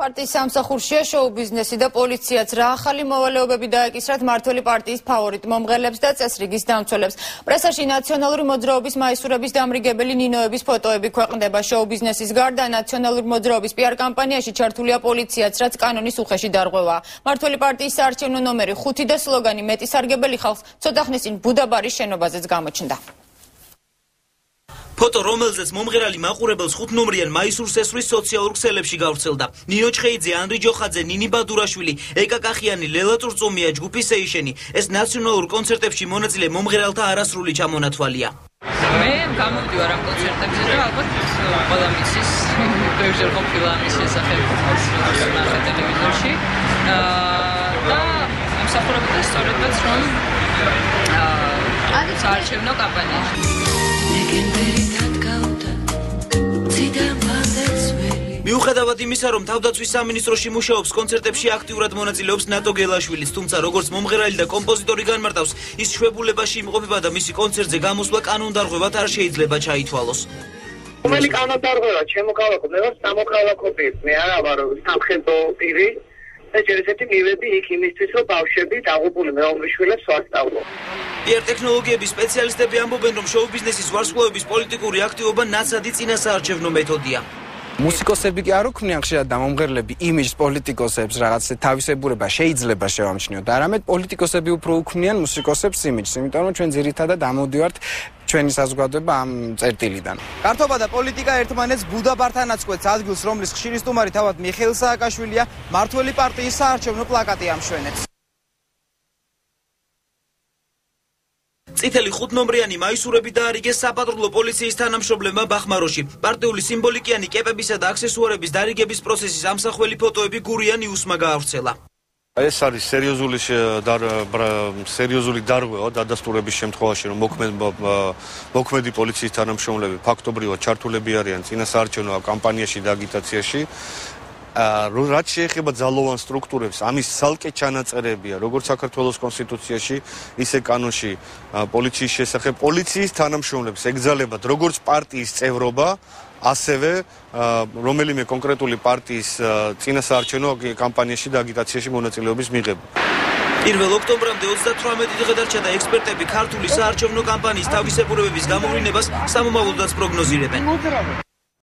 პარტიის სამსახურშია შოუ ბიზნესი და პოლიციაც რა ახალი მოვალეობები დაეკისრათ მართველი პარტიის ფავორიტ მომღერლებს და წესრიგის დამცველებს. პრესაში ნაციონალური მოძრაობის მაისურების დამრიგებელი ნინოების ფოტოები ქვეყნდება შოუ ბიზნესის გარდა ნაციონალური მოძრაობის პიარ კამპანიაში ჩართულია პოლიციაც, რაც კანონის უხეში დარღვევაა. მართველი პარტიის საარჩევნო ნომერი 5 და სლოგანი მეტი სარგებელი ხალხს ცოტა ხნის წინ ბუდაბარის შენობაზეც გამოჩნდა. ფოტო რომელზეც მომღერალი მაყურებელს ხუთ ნომრიან მაისურს ესვრის სოციალურ ქსელებში გავრცელდა. ნინო ჩხეიძე ანდრი ჯოხაძე ნინი ბადურაშვილი ეკა კახიანი ლელა წურწუმია ჯგუფი სეიშენი. ეს ნაციონალურ კონცერტებში მონაწილე მომღერალთა არასრული ჩამონათვალია. მე გამოვიდივარ ამ კონცერტებზე და ალბათ ყველა მისის პროექტზე ყოფილა მის შესახებ ნახე ტელევიზორში. და ამსახურებდა სწორედაც რომ აა საარჩევნო კამპანიაში მიუხედავად იმისა, რომ თავდაცვის სამინისტროში მუშაობს, კონცერტებში აქტიურად მონაწილეობს ნატო გელაშვილიც, თუმცა როგორც მომღერალი და კომპოზიტორი განმარტავს, ის შვებულებაში იმყოფება და მისი კონცერტზე გამოსვლა კანონდარღვევად არ შეიძლება ჩაითვალოს. რომელი კანონდარღვევა, ჩემო ქალაქო, მე ვარ სამოქალაქო პირი, მე არა ვარ სამხედრო პირი. და შეიძლება მივედი იქ იმისთვის, რომ ბავშვები დაღუპული მეომრიშვილებს ვასწავლო. პიარ ტექნოლოგიების სპეციალისტები ამბობენ, რომ შოუ ბიზნესის ვარსკვლავების პოლიტიკური აქტივობა ნაცადი წინასაარჩევნო მეთოდია. მუსიკოსები კი არ უქმნიან ხშირად დამომღერლები იმიჯს პოლიტიკოსებს რაღაც თავისებურება შეიძლება შევამჩნიოთ არამედ პოლიტიკოსები უფრო უქმნიან მუსიკოსებს იმიჯს იმიტომ რომ ჩვენ ძირითადად ამოდივართ ჩვენი საზოგადოება ამ წერტილიდან. კარტობა და პოლიტიკა ერთმანეთს ბუდაბართან აწყვეტს ადგილს რომლის ხშირი სტუმარი თავად მიხეილ სააკაშვილია მართველი პარტიის საარჩევნო პლაკატი ამშვენებს. წითელი ხუთნომრიანი მაისურები დაარიგეს საპატრულო პოლიციის თანამშრომლებმა ბახმაროში. პარტიული სიმბოლიკიანი კეპებისა და აქსესუარების დარიგების პროცესის ამსახველი ფოტოები გურიან იუსმა გაავრცელა. ეს არის სერიოზული სერიოზული დარღვევა დადასტურების შემთხვევაში რომ მოქმედი პოლიციის თანამშრომლები ფაქტობრივად ჩართულები არიან წინასაარჩევნო კამპანიაში და აგიტაციაში რაც შეეხება ძალოვან სტრუქტურებს, ამის ცალკე ჩანაწერებია, როგორც საქართველოს კონსტიტუციაში, ისე კანონში პოლიციის შესახებ პოლიციის თანამშრომლებს ეკძალებათ როგორც პარტიის წევრობა, ასევე რომელიმე კონკრეტული პარტიის წინასაარჩევნო კამპანიაში და აგიტაციაში მონაწილეობის მიღება. 1 ოქტომბრამდე 38 დღე დარჩა და ექსპერტები ქართული საარჩევნო კამპანიის თავისებურებების გამოვლენებას სამომავლოდაც პროგნოზირებენ.